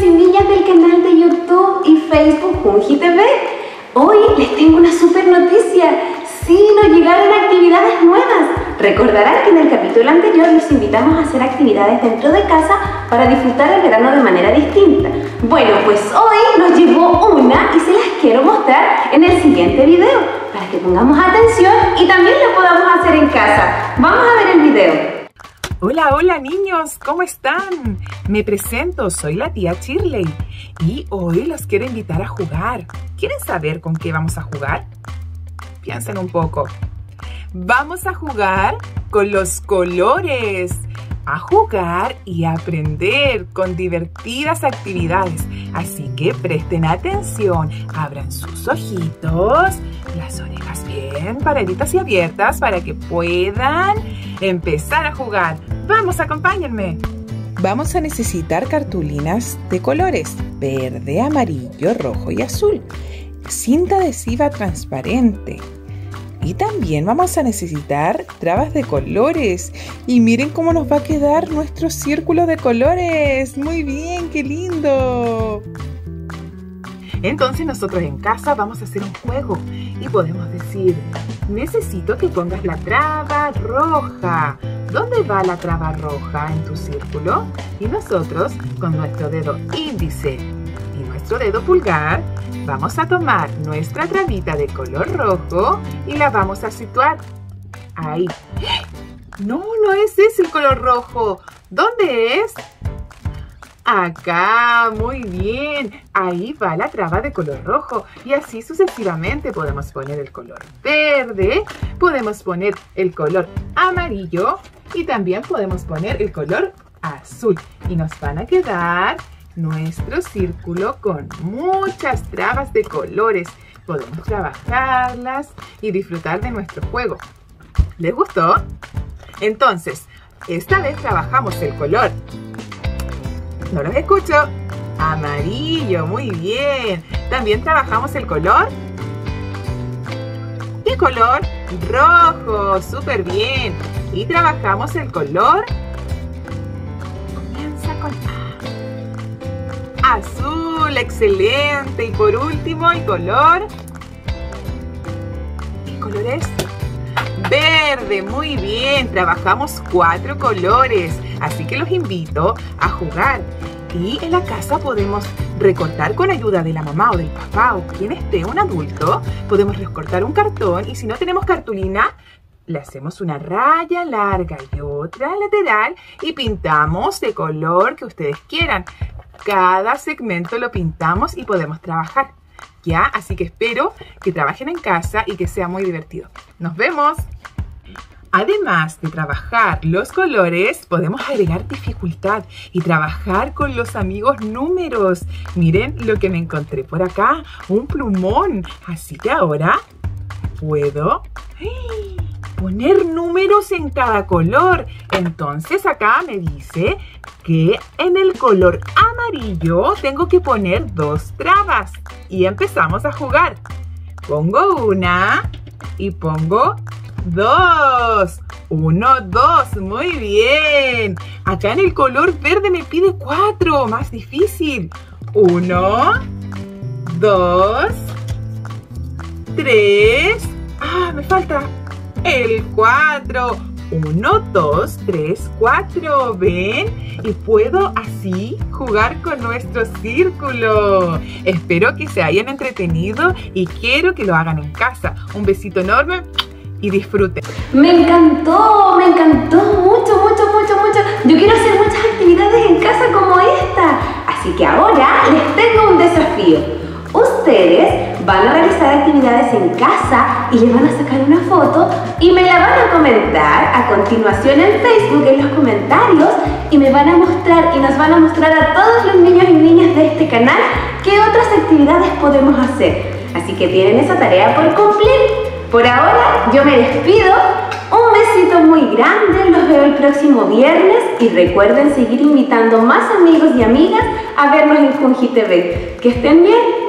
niños y niñas del canal de YouTube y Facebook Junji TV. Hoy les tengo una super noticia. Sí, nos llegaron actividades nuevas. Recordarán que en el capítulo anterior los invitamos a hacer actividades dentro de casa para disfrutar el verano de manera distinta. Bueno, pues hoy nos llegó una y se las quiero mostrar en el siguiente video para que pongamos atención y también lo podamos hacer en casa. Vamos a ver el video. Hola, hola niños, ¿cómo están? Me presento, soy la tía Shirley y hoy los quiero invitar a jugar. ¿Quieren saber con qué vamos a jugar? Piensen un poco. Vamos a jugar con los colores, a jugar y aprender con divertidas actividades. Así que presten atención, abran sus ojitos, las orejas bien paraditas y abiertas para que puedan empezar a jugar. Vamos, acompáñenme. Vamos a necesitar cartulinas de colores, verde, amarillo, rojo y azul. Cinta adhesiva transparente, y también vamos a necesitar trabas de colores. Y miren cómo nos va a quedar nuestro círculo de colores. Muy bien, qué lindo. Entonces nosotros en casa vamos a hacer un juego y podemos decir, necesito que pongas la traba roja. ¿Dónde va la traba roja en tu círculo? Y nosotros con nuestro dedo índice y nuestro dedo pulgar Vamos a tomar nuestra trabita de color rojo y la vamos a situar ahí. No, no es ese el color rojo. ¿Dónde es? Acá, muy bien. Ahí va la traba de color rojo. Y así sucesivamente podemos poner el color verde, podemos poner el color amarillo y también podemos poner el color azul. Y nos van a quedar nuestro círculo con muchas trabas de colores. Podemos trabajarlas y disfrutar de nuestro juego. ¿Les gustó? Entonces, esta vez trabajamos el color. No los escucho. Amarillo, muy bien. También trabajamos el color. ¿Qué color? Rojo, súper bien. Y trabajamos el color. Comienza con azul, excelente. Y por último, el color. ¿Qué color es? Verde, muy bien. Trabajamos cuatro colores. Así que los invito a jugar. Y en la casa podemos recortar con ayuda de la mamá o del papá o quien esté, un adulto. Podemos recortar un cartón y si no tenemos cartulina, le hacemos una raya larga y otra lateral y pintamos de color que ustedes quieran cada segmento lo pintamos y podemos trabajar. ¿Ya? Así que espero que trabajen en casa y que sea muy divertido. ¡Nos vemos! Además de trabajar los colores, podemos agregar dificultad y trabajar con los amigos números. Miren lo que me encontré por acá, un plumón. Así que ahora puedo poner números en cada color. Entonces acá me dice que en el color amarillo tengo que poner dos trabas. Y empezamos a jugar. Pongo una y pongo dos. Uno, dos, muy bien. Acá en el color verde me pide cuatro, más difícil. Uno, dos, tres. Ah, me falta el cuatro. 1, 2, 3, 4, ¿ven? Y puedo así jugar con nuestro círculo. Espero que se hayan entretenido y quiero que lo hagan en casa. Un besito enorme y disfruten. Me encantó, me encantó mucho, mucho, mucho, mucho. Yo quiero hacer muchas actividades en casa como esta. Así que ahora les tengo un desafío. Ustedes van a realizar actividades en casa y le van a sacar una foto y me la van a comentar a continuación en Facebook en los comentarios y me van a mostrar y nos van a mostrar a todos los niños y niñas de este canal qué otras actividades podemos hacer. Así que tienen esa tarea por cumplir. Por ahora yo me despido. Un besito muy grande, los veo el próximo viernes y recuerden seguir invitando más amigos y amigas a vernos en Fungi TV. Que estén bien.